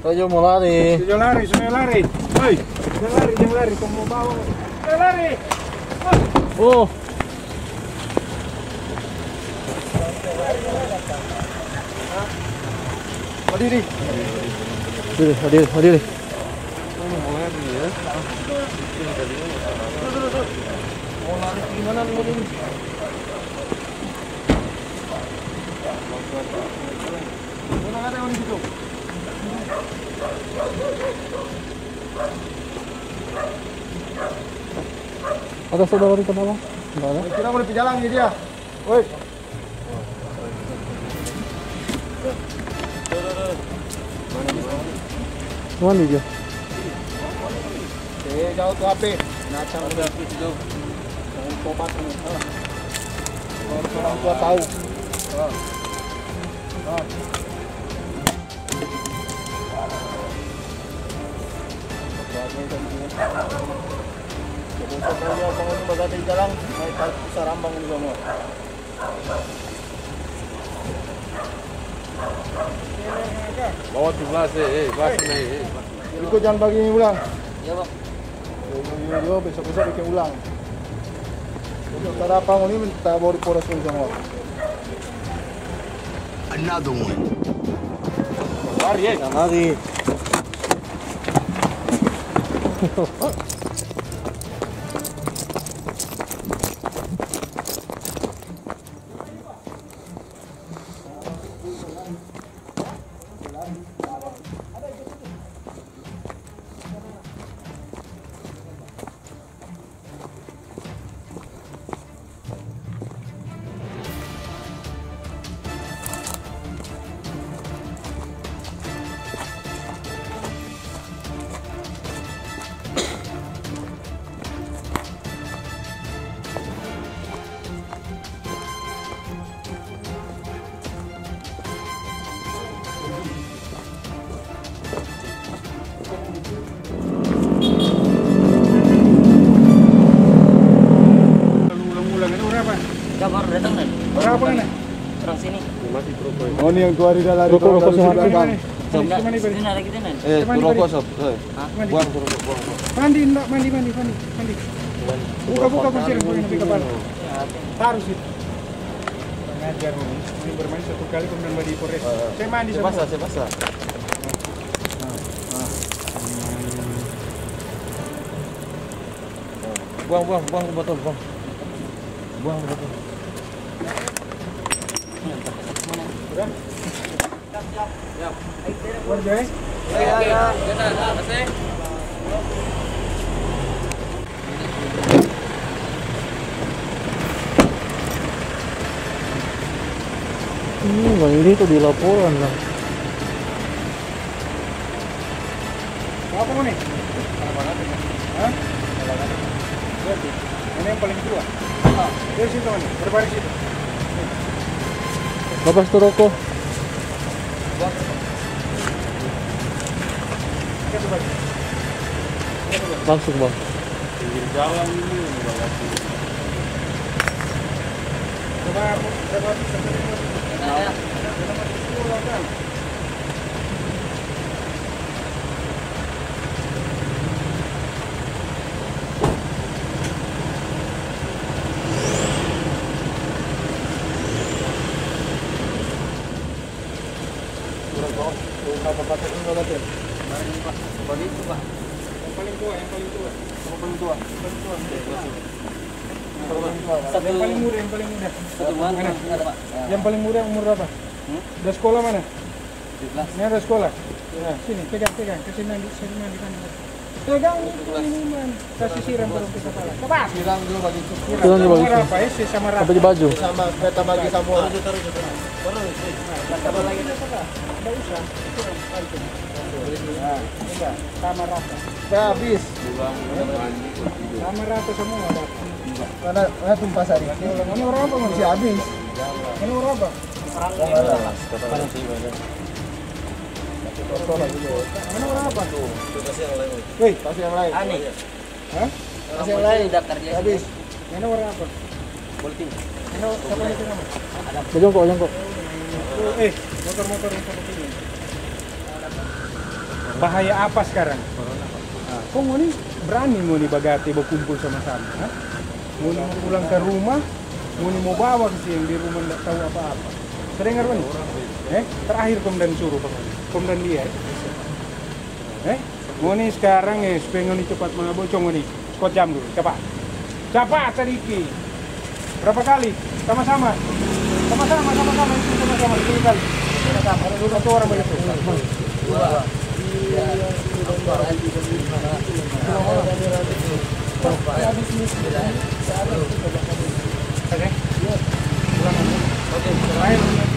Ayo mau lari. Lari, semua lari. Hei, jangan lari, jangan lari. Kamu mau bawa. Lari. Oh. Berdiri. Hadir, hadir, hadir. Mau lari gimana lu ini? Mana ada yang di situ? Ada saudara di bawah? Enggak ada. Kita mau di jalan ini dia. Woi. Mana dia? Eh, jauh tuh HP. Nacang udah itu. Jangan tobat kamu. Orang tua tahu. Ah. Ah. Bawa tu belas eh, eh, belas ni eh. Ikut jangan bagi ini ulang. Ya bang. Yo yo besok-besok bikin ulang. Besok sarapang ini minta bawa di Polres. Another one. Lari eh. あっ。Ya baru datang ini? Orang sini. Oh ini yang di rokok sini ada kita dan. Eh, Cuman tu rokok beri. sob. Eh, Mandi. buang buang. Mandi, enggak mandi, mandi, mandi, mandi. Buka, buka kapal. Taruh situ. Ngajar ini, ini bermain satu kali kemudian mandi Polres. Saya mandi Saya sama. basah, saya basah. Buang, buang, buang botol, buang. Buang masih. Hmm, bang ini tuh di laporan lah. Apa nih? Hah? Berarti, Ini yang paling tua. Dari situ mana? Berbaris situ. Lepas tuh rokok. Langsung bang. Coba coba sampai lima. Ya. Sepuluh kan? Berapa ini berapa? Bagi itu pak. Yang paling tua, yang paling tua. Yang paling tua. Yang paling tua. Satu Yang paling muda, yang paling muda. satu bulan Mana? ada pak. Yang paling muda umur berapa? Hmm? Sekolah mana? Di kelas. Ini ada sekolah. Nah, sini, pegang, pegang. Kasih mandi, sini mandi kan. Pegang itu minuman. Kasih siram baru kepala. Cepat. Siram dulu bagi. Siram. Dulu, Nomor bagi. apa? Isi sama rata. Sampai di baju. Sama kereta bagi semua. Tambah lagi. Tidak usah. Siram, balik. Nah, enggak. Sama rata. Sudah habis. Sama rata semua. ada. Mana mana tumpah sari. Ini orang apa? Masih habis. Ini orang apa? Ini orang apa? Wih, kasih yang lain. Ani. Hah? Kasih yang lain daftar dia. Habis. Ini orang apa? Politik. Ini siapa itu nama? Bajong kok, bajong kok. Oh, eh, motor-motor yang sama ini. bahaya apa sekarang? Nah, kok mau nih berani mau nih bagati berkumpul sama-sama? Mau nih mau pulang ke rumah, mau nih mau bawa ke sini yang di rumah nggak tahu apa-apa. Terdengar kan? Eh, terakhir komandan suruh, komandan dia. Eh, nih sekarang eh, nih cepat mengabocong nih, skot jam dulu, cepat. Cepat sedikit. Berapa kali? Sama-sama. Sama-sama, sama-sama, sama-sama, sepuluh kali. Sama-sama, ada dua satu orang begitu. Oke. Oke, terakhir. Duduk sini bang. Dua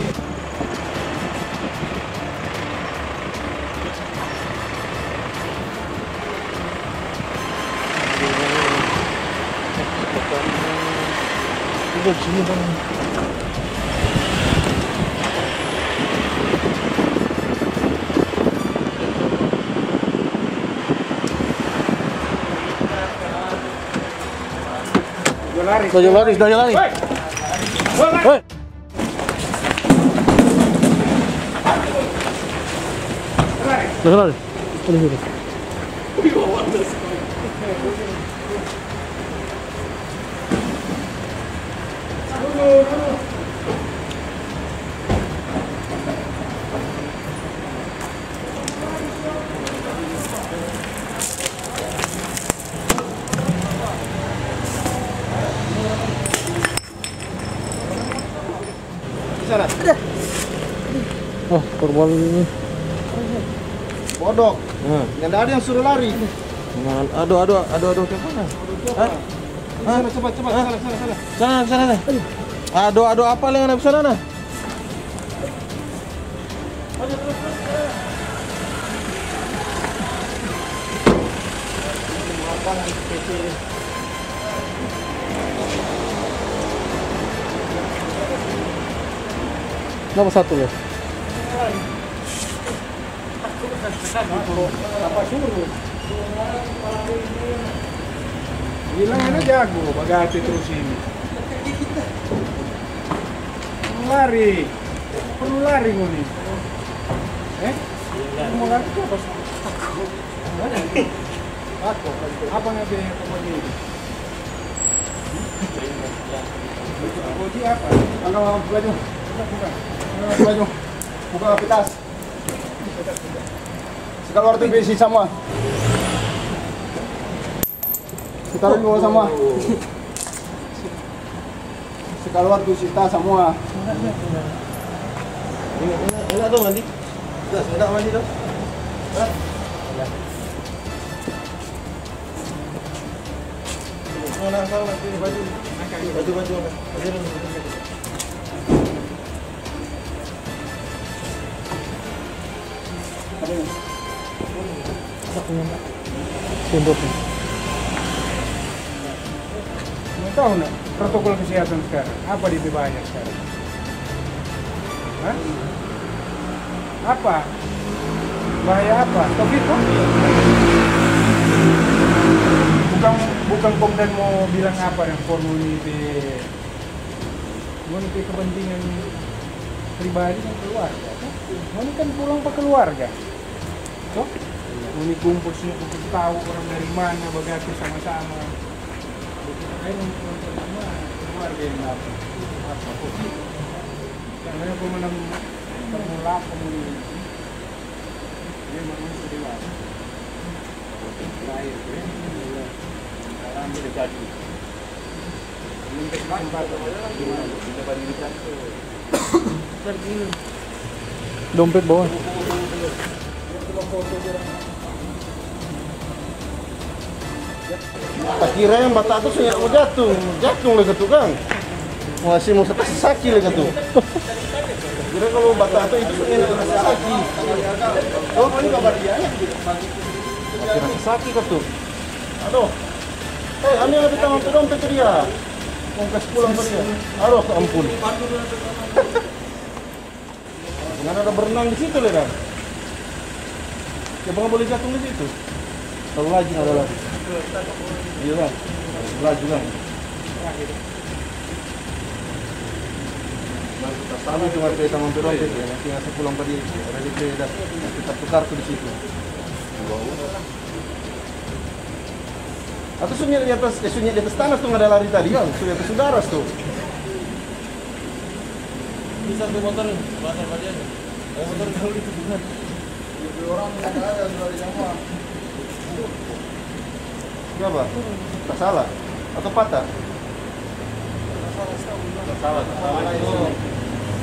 lari. Sudah lari, sudah lari. Hei! Dua lari. Hei. Lari. Sudah lari. Sudah sudah. Oh, korban ini. Bodok. Nah, Nggak ada yang suruh lari. Jangan. Aduh, aduh, aduh, aduh, ke mana? Hah? Sana, cepat, cepat, sana, sana, sana. Sana, sana, sana. Aduh, aduh, apa yang ada di sana? Nah? Nomor satu. Apa suruh? Bilangin aja jago, bagati terus ini. Lari. Perlu lari nguni. Eh? Mau lari itu apa? Aku. Apa ngabe pokoknya ini? Pokoknya apa? Buka baju. Angkat baju. Buka pitas. Sekali waktu besi semua. Sekarang dua sama. Sekali waktu sita semua. Enak dong mandi. Enak mandi dong. Mana asal nanti baju, baju baju, baju Sendoknya. Tahu protokol kesehatan sekarang? Apa di bahaya sekarang? Hah? Apa? Bahaya apa? Covid kok? Bukan bukan Komdan mau bilang apa yang formuli di ini kepentingan pribadi dan keluarga. Ini kan pulang ke keluarga. Toh? Mau ini kumpul sini kumpul tahu orang dari mana bagasi sama-sama. Ayo pulang ke rumah, keluarga yang dapat. Apa covid? Karena aku menang permula pemilih dia manusia dewasa. Lahir, ya. Dalam tidak jadi. Minta kesempatan. Gimana? Kita bandingkan. Dompet bawah. Tak kira yang bata itu saya mau jatuh, jatuh lagi tuh kan. Masih mau sekasih saki lagi tuh. Kira kalau bata itu itu saya mau kasih saki. Oh, ini kabar dia. Kira saki kan tuh. Aduh. Eh, ane ada tangan tuh dompet ke dia. Mau kasih pulang dia. Aduh, ampun. Jangan ada berenang di situ, Ledan. Ya, bang boleh jatuh di situ. Kalau lagi ada lagi. Iya bang, laju bang. Kami cuma cerita mampir rompet ya, nanti ngasih pulang tadi, religi dan kita tukar tuh di situ. Atau sunyi di atas, eh, sunyi di atas tanah tuh nggak ada lari tadi kan? Sunyi atas udara tuh. Bisa tuh motor, motor aja. Oh, motor jauh itu bukan. Orang nggak ada dari jamaah. Kenapa? Tak salah? Atau patah? Salah, salah itu.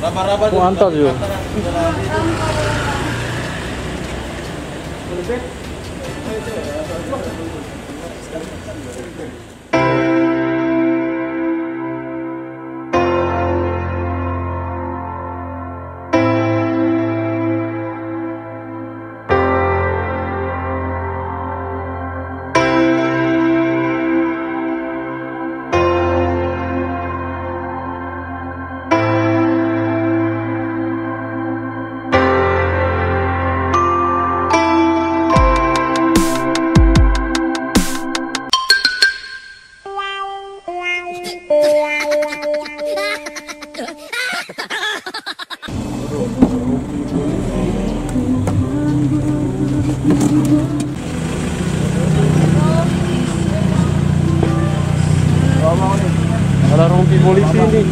Raba-raba Oh, antar juga. Ada rompi polisi nih. Ini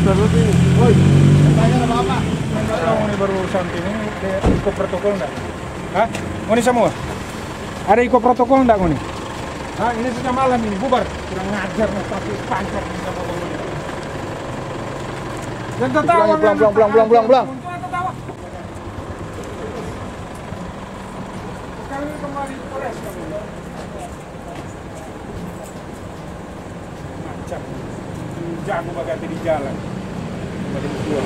ini ikut protokol enggak? Hah? Ini semua? Ada ikut protokol enggak nih? Hah? Ini sudah malam ini bubar. Kurang ngajar nih tapi pancar ini sama kamu. Jangan tertawa. Pulang, pulang, pulang, pulang, pulang, pulang, pulang. Jangan tertawa. Kali ini kembali ke Polres kamu. Macam jago bagati di jalan. Kembali ke Iya.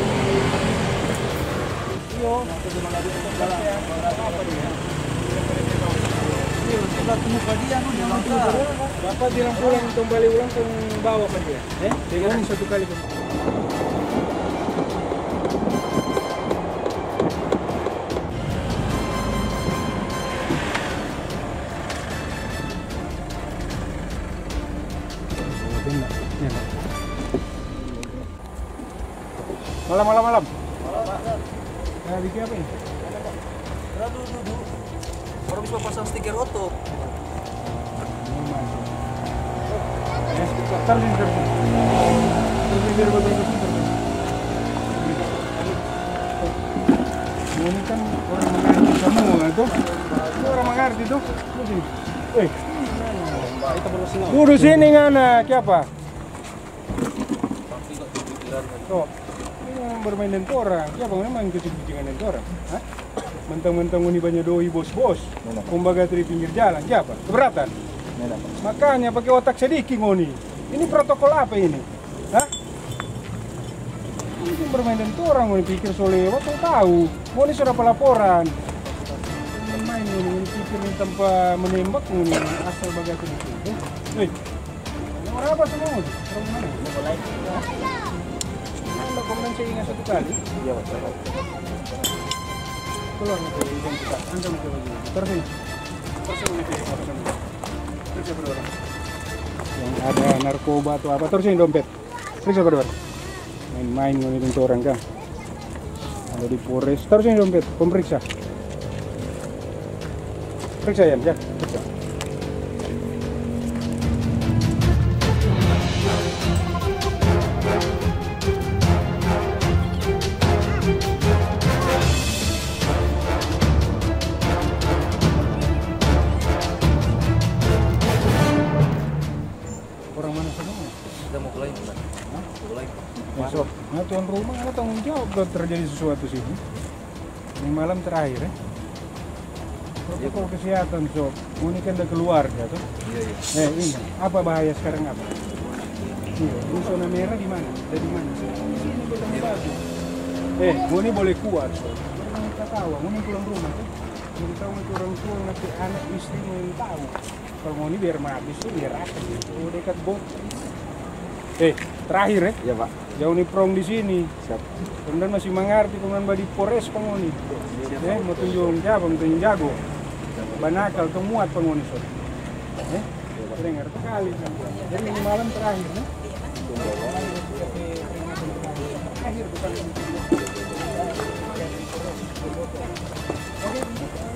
Bapak bilang pulang kembali ulang ke bawa kan dia? Eh? Dia kan satu kali ke Malam malam malam. Nah, bikin apa ini? Aduh, duduk. Orang bisa pasang stiker. Ya, biar. Ini kan orang mengerti semua itu. Ini orang mengerti tuh. Eh. Sini ngana, siapa? Tuh. Ini yang bermain dengan orang. Siapa yang main kucing-kucingan dengan orang? Hah? Mentang-mentang ini banyak doi bos-bos. Kumbaga di pinggir jalan. Siapa? Keberatan? Makanya pakai otak sedikit ngoni. Ini protokol apa ini? Hah? Ini bermain dengan orang ngoni pikir so lewat so tahu. Ngoni sudah pelaporan. Ini main ngoni pikir ini tanpa menembak ngoni asal bagai sedikit. Eh, Hei. Ini orang apa semua? Orang mana? Anda komendan saya ingat satu kali. Iya, Pak. Keluar nanti identitas. Anda mau coba dulu. Terus ini. Terus ini? Periksa berdua. Yang ada narkoba atau apa terus ini dompet. Periksa berdua. Main-main itu orang kan. Ada di Polres. Terus ini dompet. Pemeriksa. Periksa ya, ya. Periksa. Besok. Nah, tuan rumah ada tanggung jawab kalau terjadi sesuatu sini. Ini malam terakhir ya. Protokol kesehatan sob. Ini kan ada keluarga tuh. Iya, iya. Eh ini apa bahaya sekarang apa? Iya, ini zona merah di mana? Dari mana? Sini Kota Batu. Eh, ini boleh kuat sob. Kita tahu, ini pulang rumah tuh. Mau tahu nanti orang tua nanti anak istri mau tahu. Kalau mau ini biar mati tuh biar apa? Oh dekat bot eh terakhir ya? Eh? Iya pak. Jauh nih prong di sini. Siap. Kemudian masih mengerti kemudian badi pores pengoni. Ya, eh, mau tunjung jago, mau tunjung jago. Banakal kemuat pengoni. Eh, dengar sekali. Jadi ini malam terakhir ya? Terakhir bukan. Oke,